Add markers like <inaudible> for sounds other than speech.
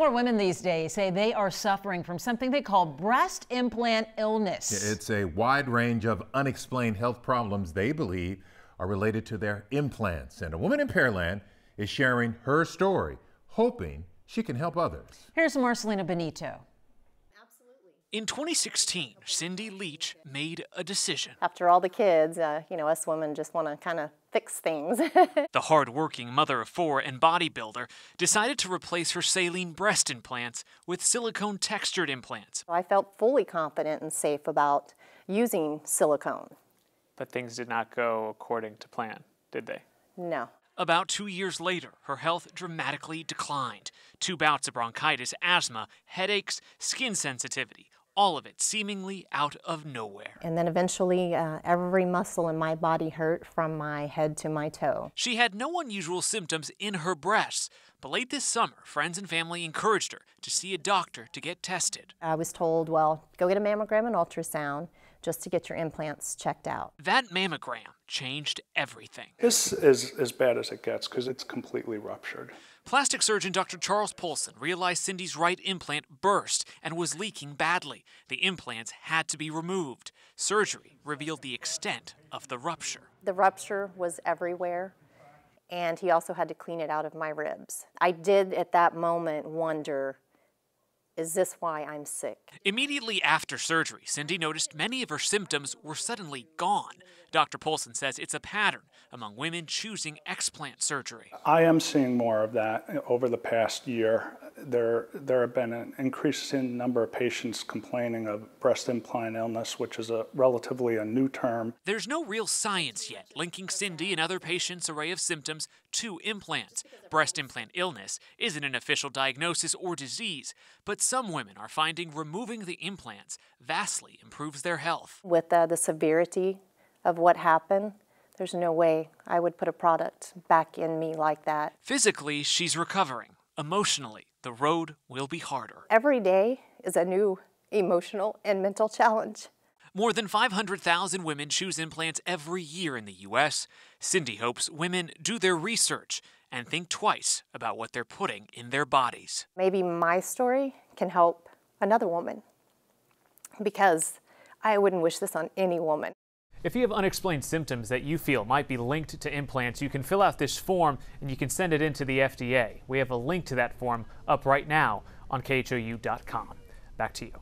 More women these days say they are suffering from something they call breast implant illness. It's a wide range of unexplained health problems they believe are related to their implants. And a woman in Pearland is sharing her story, hoping she can help others. Here's Marcelino Benito. In 2016, Cindy Leach made a decision. After all the kids, uh, you know, us women just want to kind of fix things. <laughs> the hard-working mother of four and bodybuilder decided to replace her saline breast implants with silicone textured implants. I felt fully confident and safe about using silicone. But things did not go according to plan, did they? No. About two years later, her health dramatically declined. Two bouts of bronchitis, asthma, headaches, skin sensitivity, all of it seemingly out of nowhere. And then eventually, uh, every muscle in my body hurt from my head to my toe. She had no unusual symptoms in her breasts, but late this summer, friends and family encouraged her to see a doctor to get tested. I was told, well, go get a mammogram and ultrasound just to get your implants checked out. That mammogram changed everything. This is as bad as it gets because it's completely ruptured. Plastic surgeon Dr. Charles Polson realized Cindy's right implant burst and was leaking badly. The implants had to be removed. Surgery revealed the extent of the rupture. The rupture was everywhere, and he also had to clean it out of my ribs. I did at that moment wonder is this why I'm sick? Immediately after surgery, Cindy noticed many of her symptoms were suddenly gone. Dr. Polson says it's a pattern among women choosing explant surgery. I am seeing more of that over the past year. There, there have been an increase in number of patients complaining of breast implant illness, which is a relatively a new term. There's no real science yet linking Cindy and other patients' array of symptoms to implants. Breast implant illness isn't an official diagnosis or disease, but some women are finding removing the implants vastly improves their health. With uh, the severity of what happened, there's no way I would put a product back in me like that. Physically, she's recovering. Emotionally, the road will be harder. Every day is a new emotional and mental challenge. More than 500,000 women choose implants every year in the U.S. Cindy hopes women do their research and think twice about what they're putting in their bodies. Maybe my story can help another woman because I wouldn't wish this on any woman. If you have unexplained symptoms that you feel might be linked to implants, you can fill out this form and you can send it in to the FDA. We have a link to that form up right now on KHOU.com. Back to you.